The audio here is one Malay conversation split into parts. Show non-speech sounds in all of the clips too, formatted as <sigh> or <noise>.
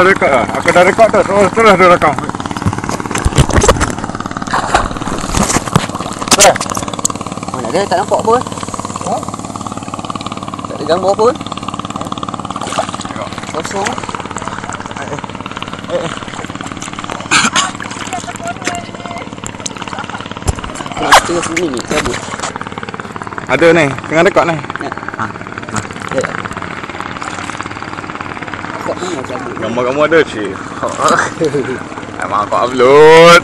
tengah rekod lah. Aku dah rekod tu. Terus, terus dah rekam. Mana dia tak nampak pun. Ha? Tak ada gambar pun. Kosong. Nak setengah sini ni, cabut. Ada ni. Tengah rekod ni. Ya. Kau cabut? Gambar-gambar ada cik. <laughs> Memang aku upload.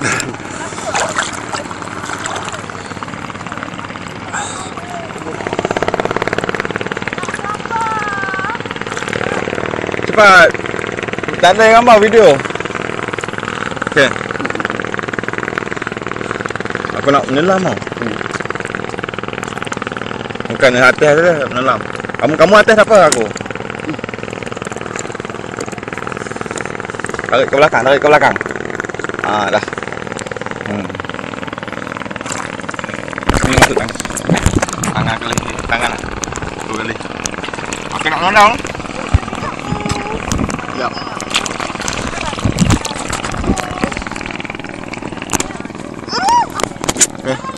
Cepat. Tak ada gambar video. Okey. Aku nak menyelam tau. Bukan atas dia menyelam. Kamu kamu atas apa aku? Tarik ke belakang, tarik ke belakang. Ah, dah. Hmm. Ni masuk tangan. Tangan kali. Tangan lah. Dua kali. Aku nak nondang. Ya. Eh. Oh.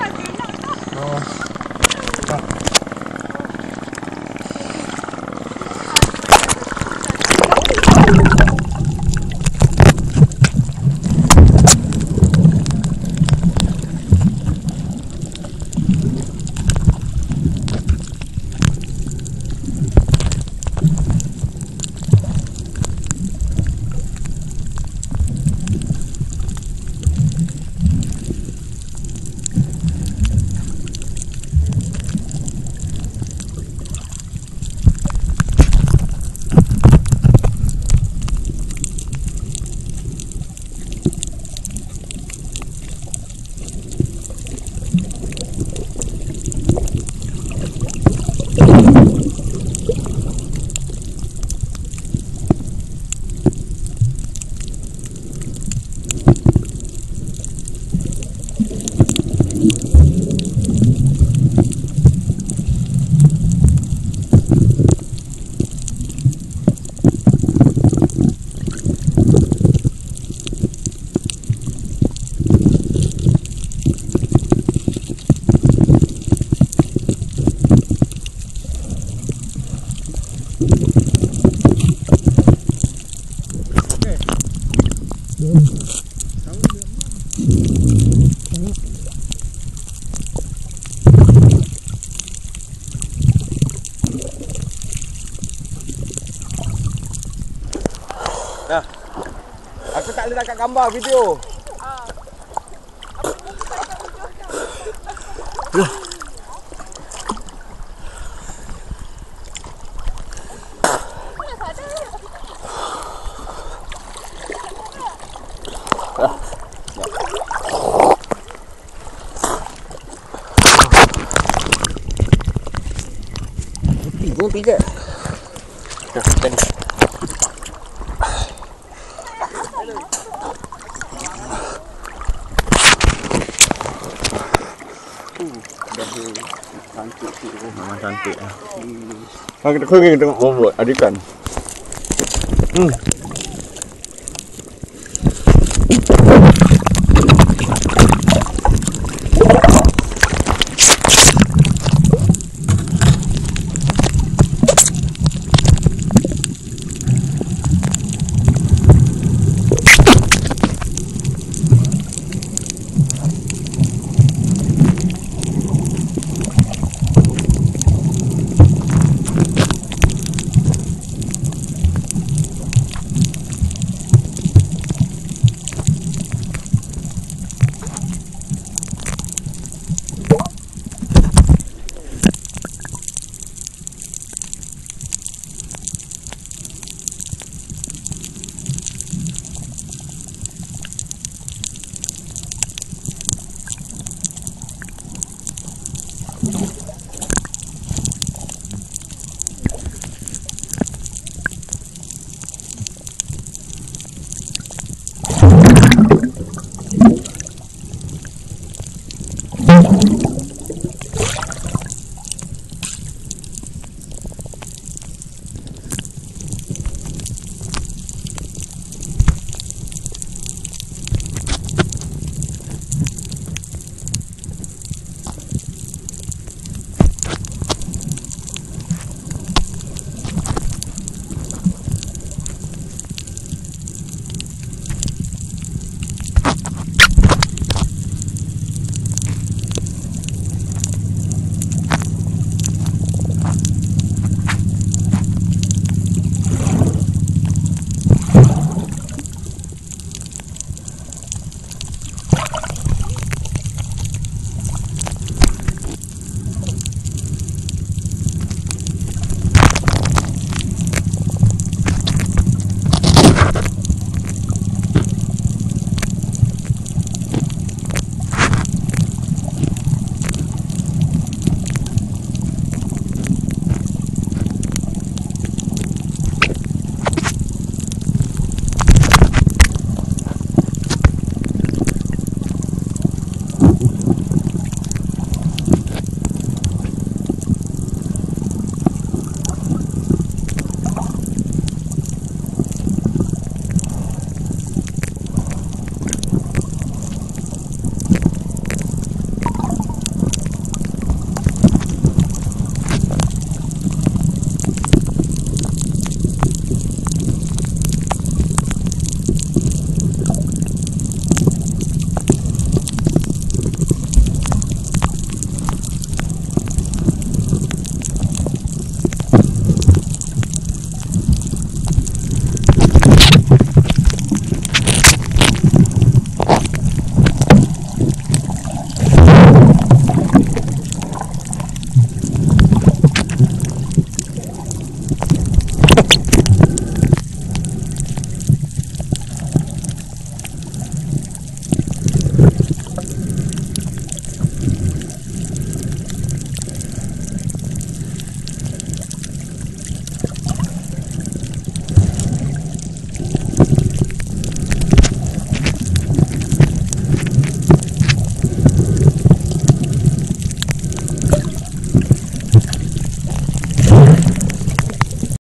Boleh dapat gambar video. Tiga. Cantik tu. Memang cantik lah. Kau kita kau kita tengok robot adikan. Hmm.